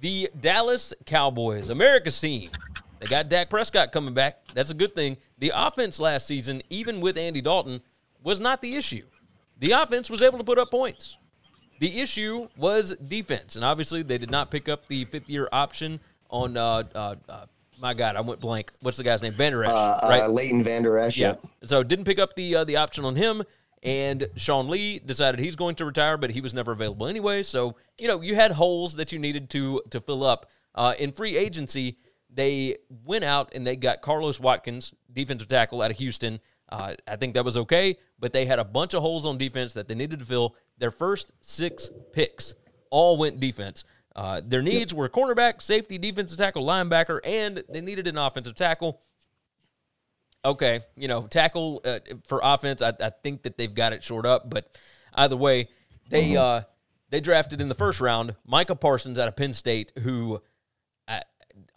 The Dallas Cowboys, America's team. They got Dak Prescott coming back. That's a good thing. The offense last season, even with Andy Dalton, was not the issue. The offense was able to put up points. The issue was defense, and obviously they did not pick up the fifth year option on. Uh, uh, uh, my God, I went blank. What's the guy's name? Vander Esch, Uh, right? uh, Leighton Vander Esch. yeah. So didn't pick up the uh, the option on him, and Sean Lee decided he's going to retire, but he was never available anyway. So you know you had holes that you needed to to fill up. Uh, in free agency, they went out and they got Carlos Watkins, defensive tackle out of Houston. Uh, I think that was okay, but they had a bunch of holes on defense that they needed to fill. Their first six picks all went defense. Uh, their needs were cornerback, safety, defensive tackle, linebacker, and they needed an offensive tackle. Okay, you know, tackle uh, for offense, I, I think that they've got it short up, but either way, they uh, they drafted in the first round Micah Parsons out of Penn State, who I,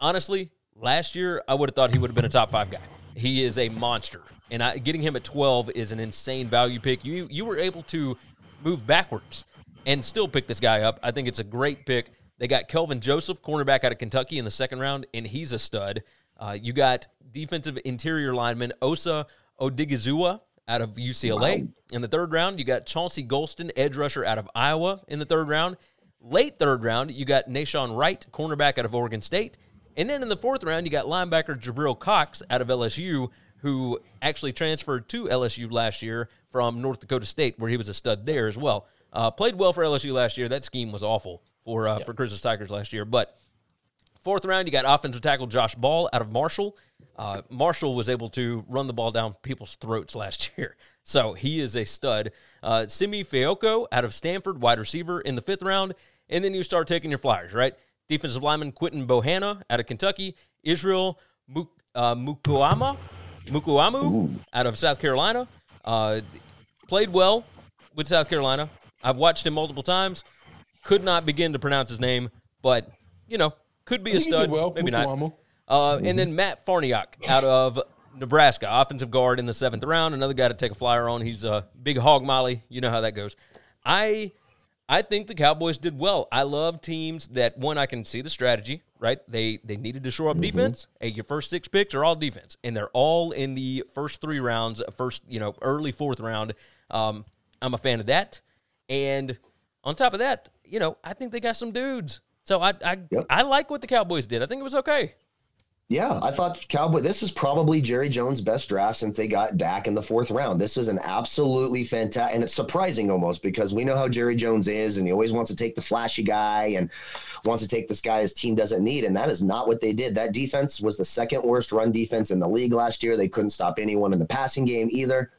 honestly last year I would have thought he would have been a top five guy. He is a monster, and I, getting him at twelve is an insane value pick. You you were able to move backwards and still pick this guy up. I think it's a great pick. They got Kelvin Joseph, cornerback out of Kentucky, in the second round, and he's a stud. Uh, you got defensive interior lineman Osa Odighizuwa out of UCLA in the third round. You got Chauncey Golston, edge rusher out of Iowa in the third round. Late third round, you got Nahshon Wright, cornerback out of Oregon State. And then in the fourth round, you got linebacker Jabril Cox out of LSU, who actually transferred to LSU last year from North Dakota State, where he was a stud there as well. Uh, played well for LSU last year. That scheme was awful for uh, for Chris's Tigers last year. But fourth round, you got offensive tackle Josh Ball out of Marshall. Uh, Marshall was able to run the ball down people's throats last year, so he is a stud. Uh, Simi Fehoko out of Stanford, wide receiver in the fifth round, and then you start taking your flyers, right? Defensive lineman Quinton Bohanna out of Kentucky, Israel Muk- uh, Mukuama, Mukuamu out of South Carolina. Uh, played well with South Carolina. I've watched him multiple times. Could not begin to pronounce his name, but you know, could be a think he did stud. well, Maybe not. Uh, and then Matt Farniok out of Nebraska, offensive guard in the seventh round. Another guy to take a flyer on. He's a big hog molly. You know how that goes. I I think the Cowboys did well. I love teams that one I can see the strategy, right? They they needed to shore up defense. Hey, your first six picks are all defense, and they're all in the first three rounds, first you know early fourth round. Um, I'm a fan of that, and on top of that, you know I think they got some dudes. So I I, Yep. I like what the Cowboys did. I think it was okay. Yeah, I thought Cowboy. This is probably Jerry Jones' best draft since they got Dak in the fourth round. This is an absolutely fantastic, and it's surprising almost because we know how Jerry Jones is, and he always wants to take the flashy guy and wants to take this guy his team doesn't need, and that is not what they did. That defense was the second worst run defense in the league last year. They couldn't stop anyone in the passing game either.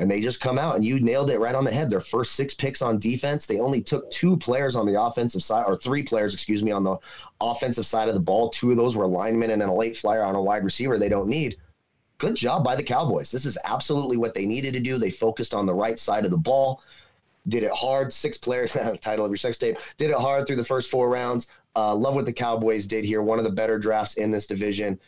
And they just come out and you nailed it right on the head. Their first six picks on defense. They only took two players on the offensive side, or three players, excuse me, on the offensive side of the ball. Two of those were linemen and then a late flyer on a wide receiver they don't need. Good job by the Cowboys. This is absolutely what they needed to do. They focused on the right side of the ball, did it hard. Six players, title of your sex tape, did it hard through the first four rounds. Uh, love what the Cowboys did here. One of the better drafts in this division.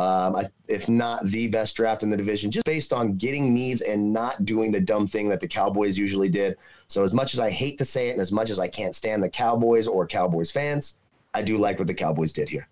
Um, I, if not the best draft in the division, just based on getting needs and not doing the dumb thing that the Cowboys usually did. So, as much as I hate to say it, and as much as I can't stand the Cowboys or Cowboys fans, I do like what the Cowboys did here.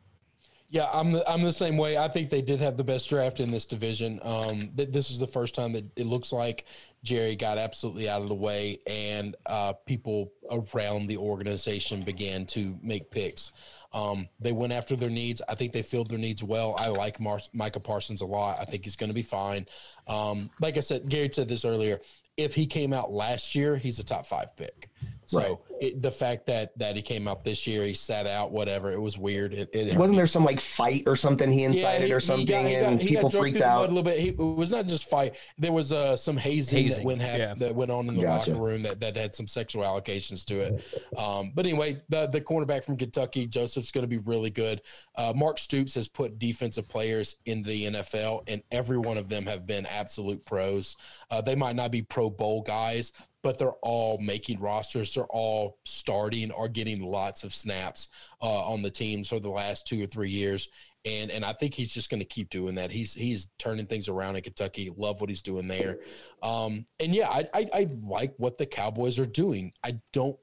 Yeah, I'm the, I'm the same way. I think they did have the best draft in this division. Um, th- this is the first time that it looks like Jerry got absolutely out of the way, and uh, people around the organization began to make picks. Um, they went after their needs. I think they filled their needs well. I like Mar- Micah Parsons a lot. I think he's going to be fine. Um, like I said, Gary said this earlier. If he came out last year, he's a top five pick. So Right. it, the fact that that he came out this year, he sat out, whatever, it was weird. It, it Wasn't there some like fight or something he incited he- or something, got- he got- and he got people drugged freaked through the mud out? a little bit. He, it was not just fight. There was uh, some hazing, Hazing, that went hap- yeah. that went on in the Gotcha. locker room that, that had some sexual allegations to it. Um, but anyway, the the cornerback from Kentucky, Joseph's going to be really good. Uh, Mark Stoops has put defensive players in the NFL, and every one of them have been absolute pros. Uh, they might not be Pro Bowl guys. But they're all making rosters. They're all starting or getting lots of snaps uh, on the teams for the last two or three years and and I think he's just going to keep doing that. He's he's turning things around in Kentucky. Love what he's doing there, um, and yeah, I, I I like what the Cowboys are doing. I don't.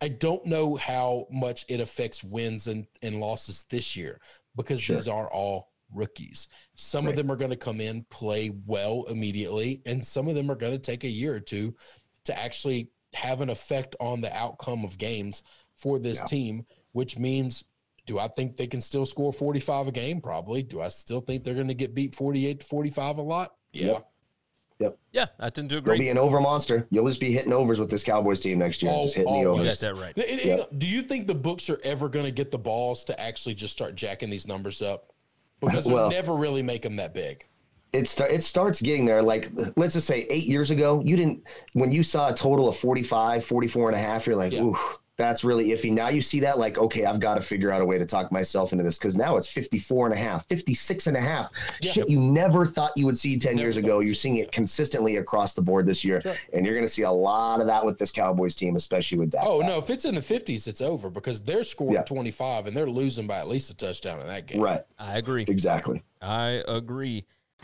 I don't know how much it affects wins and, and losses this year because Sure. these are all rookies. Some of them are going to come in, play well immediately, and some of them are going to take a year or two to actually have an effect on the outcome of games for this Yeah. team, which means do I think they can still score 45 a game? Probably. Do I still think they're going to get beat 48 to 45 a lot? Yeah. Yep. Yeah, I tend to You'll agree. be an over monster. You'll just be hitting overs with this Cowboys team next year. Oh, just hitting oh, the You got that right. It- it- Yep. Do you think the books are ever going to get the balls to actually just start jacking these numbers up? Because they Well- never really make them that big. It start, it starts getting there like let's just say eight years ago you didn't when you saw a total of 45 44 and a half you're like Yeah. ooh that's really iffy now you see that like okay i've got to figure out a way to talk myself into this because now it's 54 and a half 56 and a half Yeah. shit you never thought you would see 10 Never years thought ago you'd you're seeing it consistently across the board this year That's right. and you're going to see a lot of that with this cowboys team especially with that Oh, no. If it's in the 50s, it's over because they're scoring Yeah. 25 and they're losing by at least a touchdown in that game. right I agree. exactly I agree.